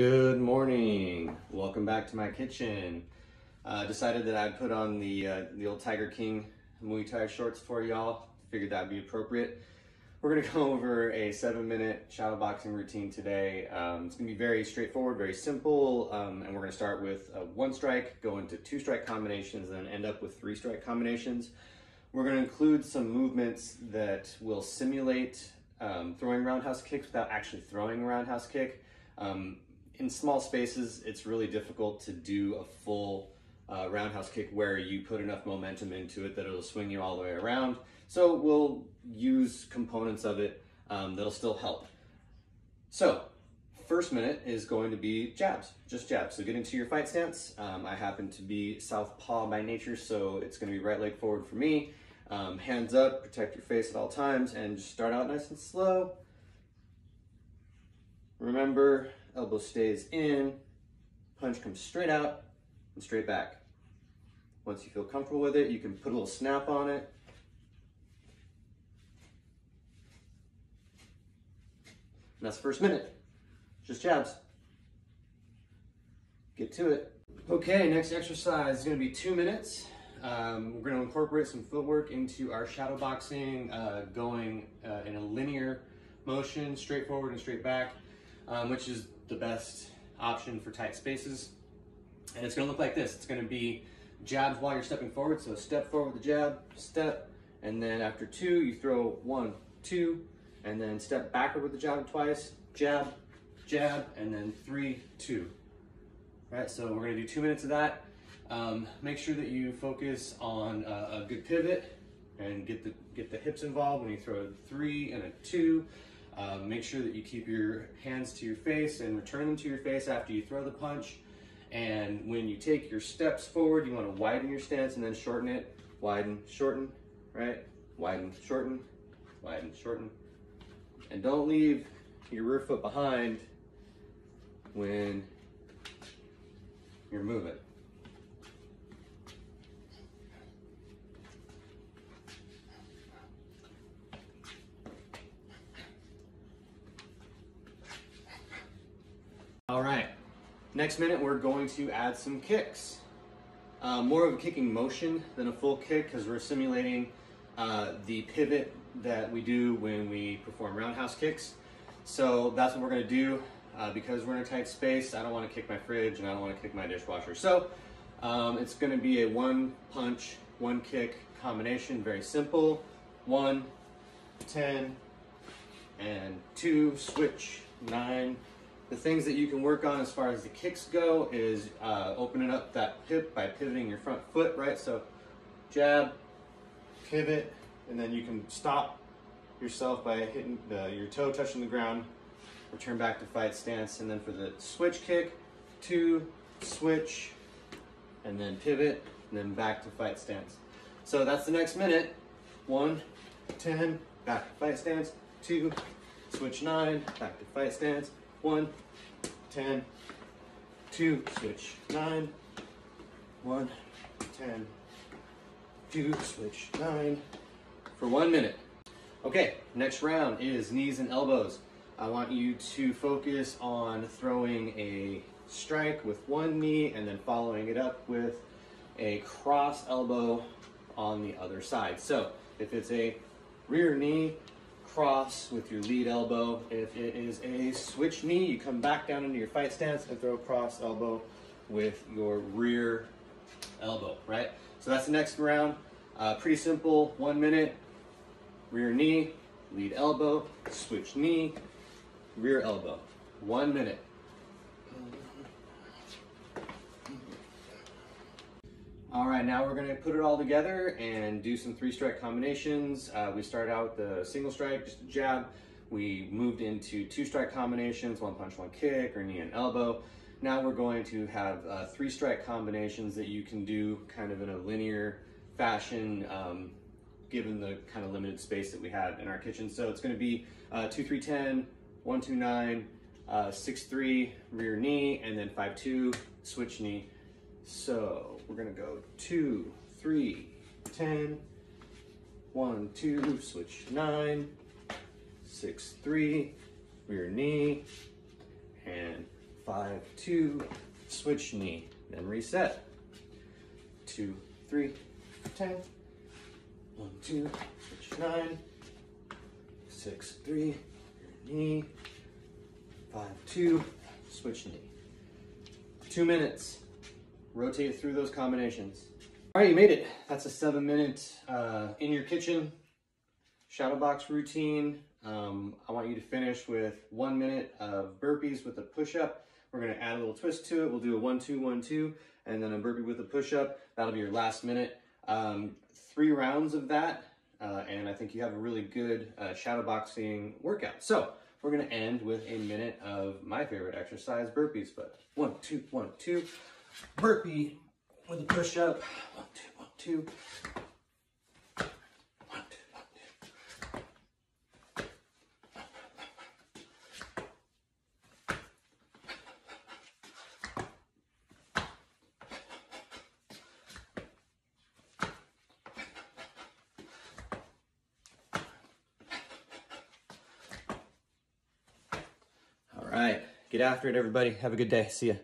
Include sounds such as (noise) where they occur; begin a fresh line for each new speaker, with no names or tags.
Good morning. Welcome back to my kitchen. Uh, decided that I'd put on the uh, the old Tiger King Muay Thai shorts for y'all. Figured that'd be appropriate. We're gonna (laughs) go over a seven minute shadow boxing routine today. Um, it's gonna be very straightforward, very simple, um, and we're gonna start with one strike, go into two strike combinations, and then end up with three strike combinations. We're gonna include some movements that will simulate um, throwing roundhouse kicks without actually throwing a roundhouse kick. Um, in small spaces, it's really difficult to do a full uh, roundhouse kick where you put enough momentum into it that it'll swing you all the way around. So we'll use components of it um, that'll still help. So first minute is going to be jabs, just jabs. So get into your fight stance. Um, I happen to be southpaw by nature, so it's gonna be right leg forward for me. Um, hands up, protect your face at all times, and just start out nice and slow. Remember, elbow stays in, punch comes straight out and straight back. Once you feel comfortable with it, you can put a little snap on it. And that's the first minute. Just jabs. Get to it. Okay, next exercise is gonna be two minutes. Um, we're gonna incorporate some footwork into our shadow boxing, uh, going uh, in a linear motion, straight forward and straight back, um, which is the best option for tight spaces. And it's gonna look like this. It's gonna be jabs while you're stepping forward. So step forward with the jab, step, and then after two, you throw one, two, and then step backward with the jab twice, jab, jab, and then three, two. All right, so we're gonna do two minutes of that. Um, make sure that you focus on a, a good pivot and get the get the hips involved when you throw a three and a two. Um, make sure that you keep your hands to your face and return them to your face after you throw the punch. And when you take your steps forward, you want to widen your stance and then shorten it. Widen, shorten, right? Widen, shorten, widen, shorten. And don't leave your rear foot behind when you're moving. All right, next minute we're going to add some kicks. Uh, more of a kicking motion than a full kick because we're simulating uh, the pivot that we do when we perform roundhouse kicks. So that's what we're gonna do. Uh, because we're in a tight space, I don't wanna kick my fridge and I don't wanna kick my dishwasher. So um, it's gonna be a one punch, one kick combination, very simple. One, 10, and two, switch, nine, the things that you can work on as far as the kicks go is uh, opening up that hip by pivoting your front foot, right? So jab, pivot, and then you can stop yourself by hitting the, your toe touching the ground, return back to fight stance, and then for the switch kick, two, switch, and then pivot, and then back to fight stance. So that's the next minute. One, 10, back to fight stance, two, switch nine, back to fight stance, one, 10, two, switch, nine, one, 10, two, switch, nine, for one minute. Okay, next round is knees and elbows. I want you to focus on throwing a strike with one knee and then following it up with a cross elbow on the other side. So if it's a rear knee, cross with your lead elbow. If it is a switch knee, you come back down into your fight stance and throw cross elbow with your rear elbow, right? So that's the next round. Uh, pretty simple, one minute, rear knee, lead elbow, switch knee, rear elbow. One minute. All right, now we're gonna put it all together and do some three strike combinations. Uh, we start out the single strike, just a jab. We moved into two strike combinations, one punch, one kick, or knee and elbow. Now we're going to have uh, three strike combinations that you can do kind of in a linear fashion, um, given the kind of limited space that we have in our kitchen. So it's gonna be uh, 2, 3, 10, 1, 2, 9, uh, 6, 3, rear knee, and then 5, 2, switch knee. So we're gonna go two, three, 10, one, two, switch nine, six, three, rear knee, and five, two, switch knee, then reset. Two, three, ten. One, two, switch nine, six, three, rear knee. Five, two, switch knee. Two minutes. Rotate through those combinations. All right, you made it. That's a seven minute uh, in your kitchen shadow box routine. Um, I want you to finish with one minute of burpees with a push up. We're gonna add a little twist to it. We'll do a one, two, one, two, and then a burpee with a push up. That'll be your last minute. Um, three rounds of that, uh, and I think you have a really good uh, shadow boxing workout. So we're gonna end with a minute of my favorite exercise, burpees. But one, two, one, two, burpee with a push up. One, two, one, two. One, two, one, two. All right. Get after it, everybody. Have a good day. See ya.